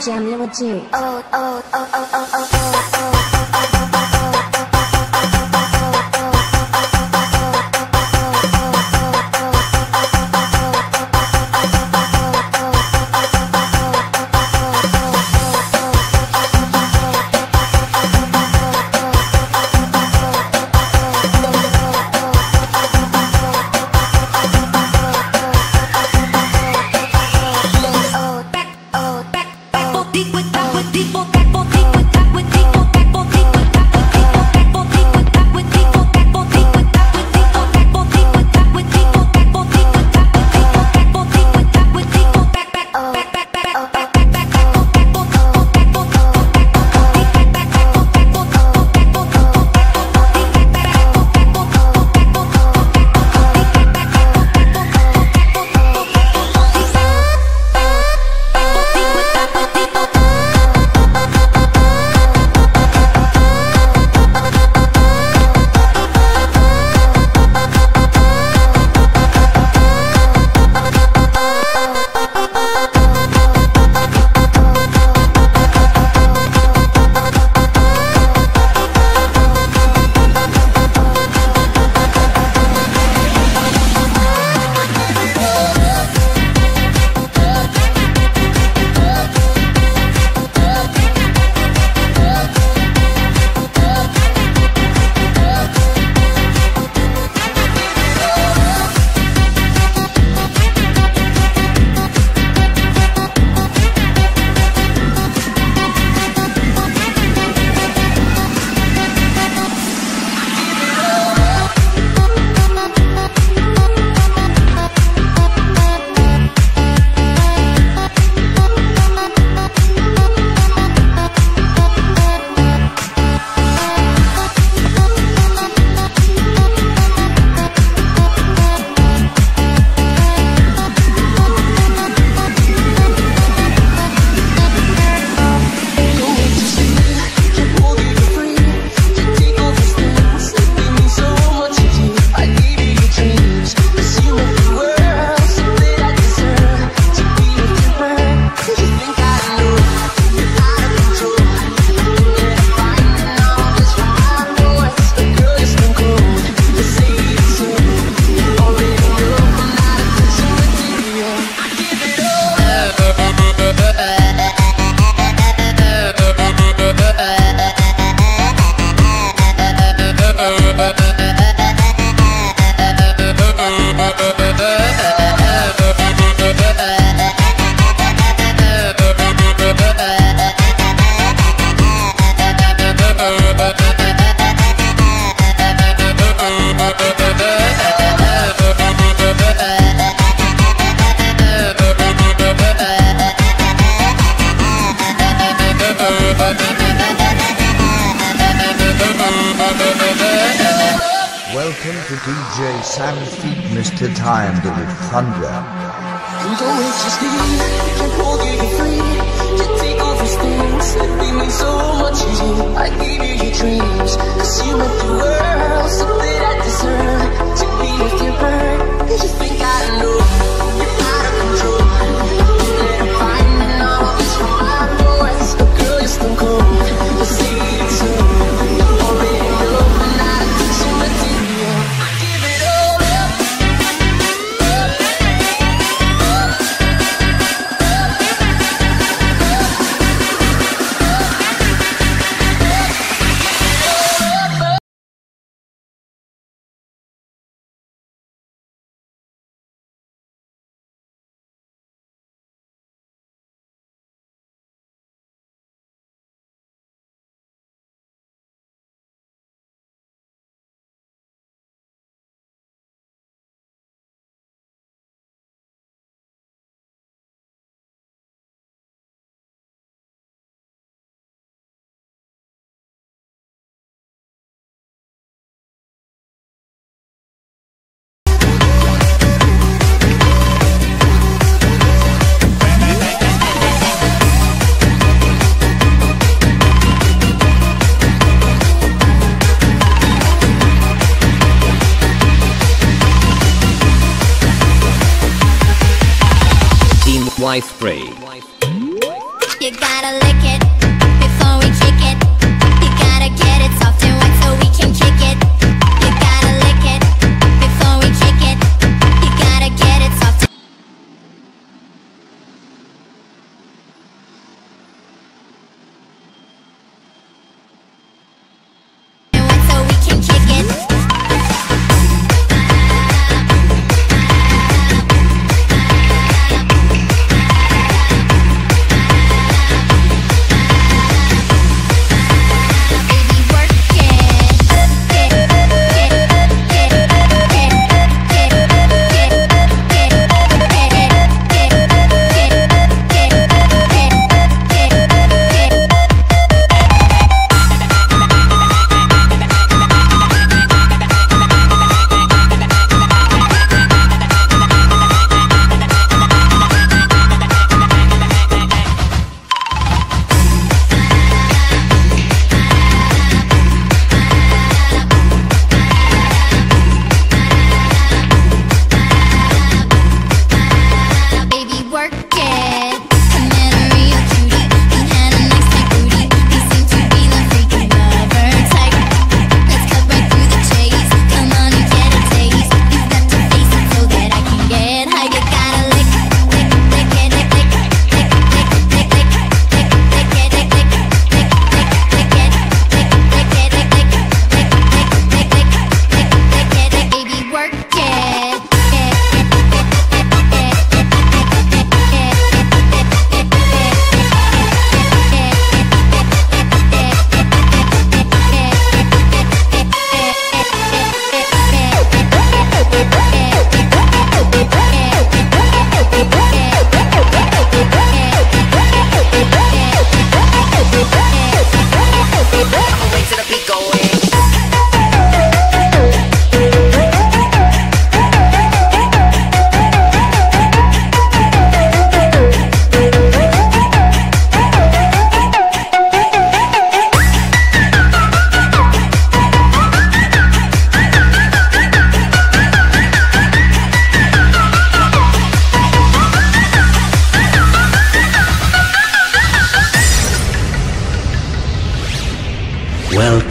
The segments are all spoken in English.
jam, you would. Oh, oh, oh, oh, oh, oh, oh, oh. Welcome to DJ Sam Feet, Mr. Time the Thunder. You free. You take all these things that they mean so much to you. I gave you your dreams, cause you meant the world, something I deserve. To be with your bird, you think I know. wife free.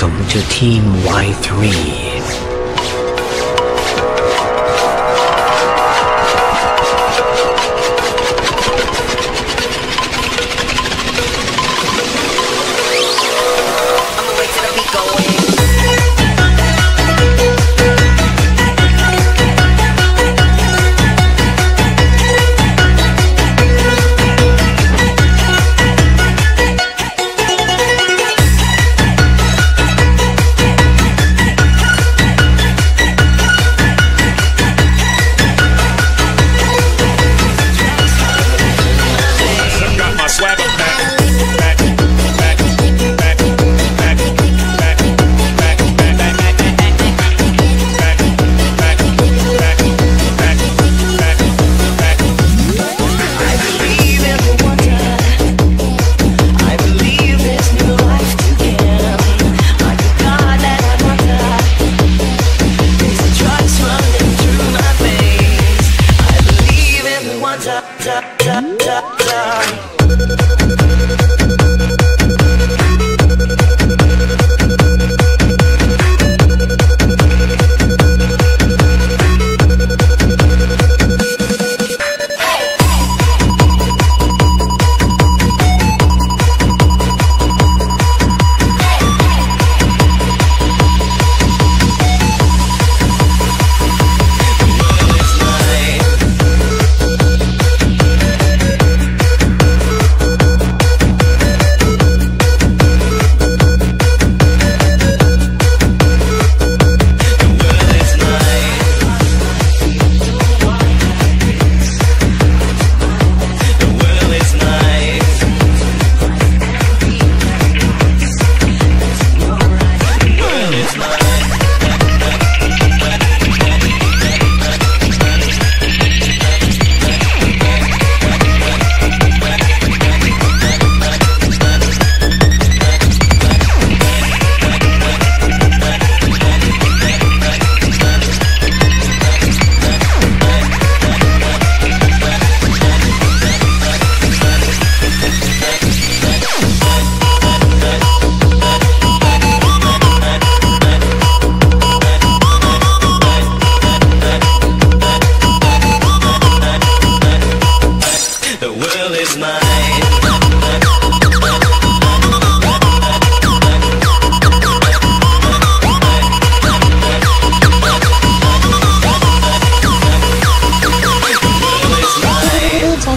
Welcome to Team Y3.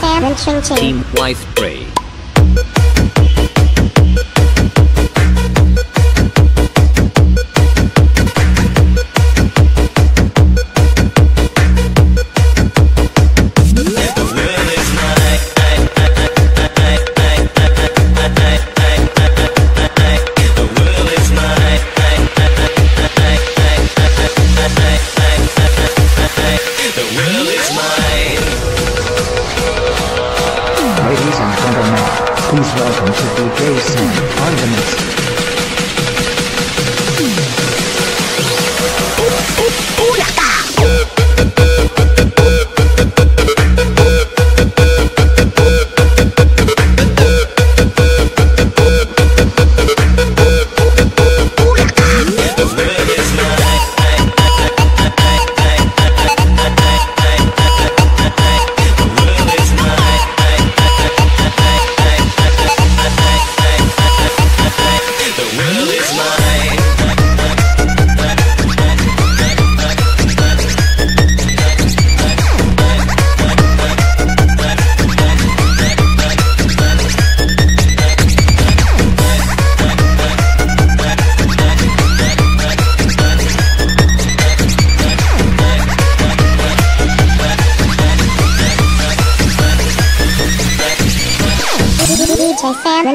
Sam and Ching Ching. Team Y3. Ladies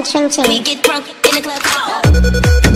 Sam and Ching We get drunk in the club. We